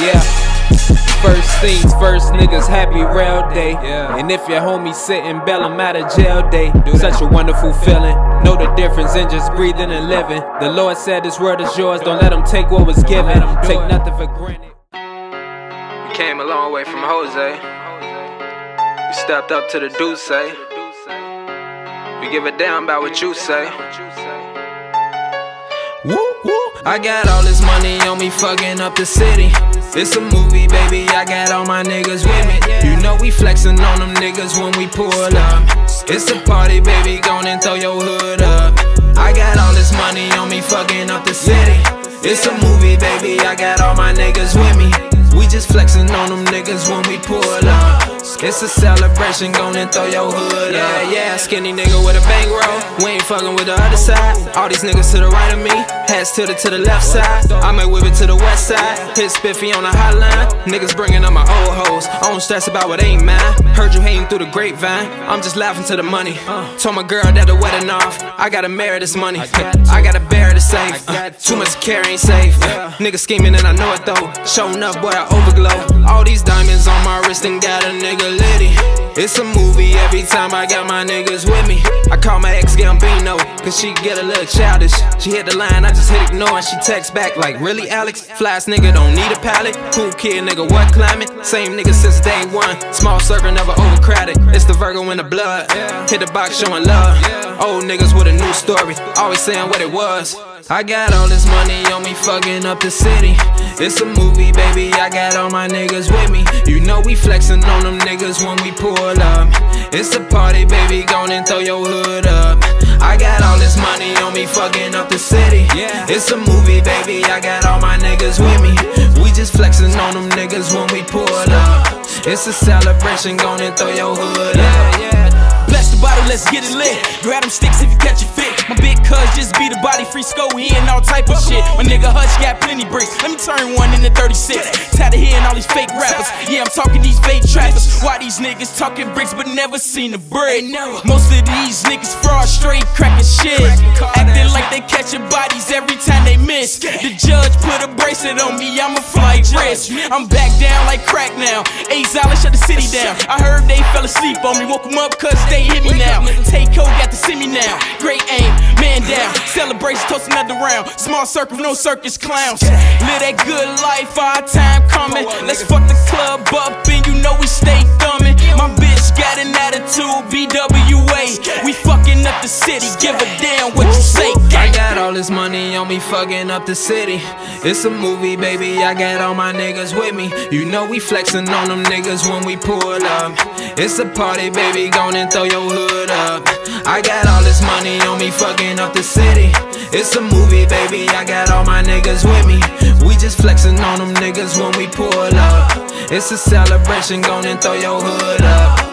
Yeah. First things first, niggas happy rail day. Yeah. And if your homie sitting, bail him out of jail day. Such a wonderful feeling. Know the difference in just breathing and living. The Lord said this world is yours, don't let him take what was given. Take nothing for granted. We came a long way from Jose. We stepped up to the Deuce. We give a damn about what you say. Woo, woo. I got all this money on me, fucking up the city. It's a movie, baby. I got all my niggas with me. You know we flexing on them niggas when we pull up. It's a party, baby. Go and throw your hood up. I got all this money on me, fucking up the city. It's a movie, baby. I got all my niggas with me. We just flexing on them niggas when we pull up. It's a celebration, go and throw your hood up. Yeah, yeah, skinny nigga with a bankroll. We ain't fucking with the other side. All these niggas to the right of me, hats tilted to the left side. I might whip it to the west side. Hit spiffy on the hotline. Niggas bringing up my old hoes. I don't stress about what ain't mine. Heard you hating through the grapevine. I'm just laughing to the money. Told my girl that the wedding off. I gotta marry this money. I gotta bear the safe. Uh, too much care ain't safe. Uh, nigga scheming and I know it though. Showing up, boy, I overglow. All these diamonds on my wrist and got a. It's a movie every time I got my niggas with me. I call my ex Gambino, cause she get a little childish. She hit the line, I just hit ignore, and she text back like, Really, Alex? Flash nigga don't need a pallet. Cool kid, nigga, what climate? Same nigga since day one. Small circle, never overcrowded. It's the Virgo in the blood. Hit the box showing love. Old niggas with a new story, always saying what it was. I got all this money on me, fucking up the city. It's a movie, baby. I got all my niggas with me. You know we flexing on them niggas when we pull up. It's a party, baby. Go and throw your hood up. I got all this money on me, fucking up the city. It's a movie, baby. I got all my niggas with me. We just flexing on them niggas when we pull up. It's a celebration, go and throw your hood up. The let's get it lit. Grab them sticks if you catch a fit. My big cuz just beat a body free score, he and all type of shit. My nigga Hutch got plenty bricks. Let me turn one into 36. Tired of hearing all these fake rappers. Yeah, I'm talking these fake trappers. Why these niggas talking bricks but never seen a brick? Most of these niggas fraud straight cracking shit. Acting like they catching bodies every time they miss. The judge put a bracelet on me, I'm a flight risk. I'm back down like crack now. Exile, shut the city down. I heard they fell asleep on me, woke them up cause they hit me now. Take code, got to see me now. Great aim, man down. Celebration, toast another round. Small circle, no circus clowns. Live that good life, our time coming. Let's fuck the club up and you know we stay thumbing. My bitch got an attitude, BWA. We fucking up the city, give a on me, fucking up the city. It's a movie, baby. I got all my niggas with me. You know we flexing on them niggas when we pull up. It's a party, baby. Go and throw your hood up. I got all this money on me, fucking up the city. It's a movie, baby. I got all my niggas with me. We just flexing on them niggas when we pull up. It's a celebration, go and throw your hood up.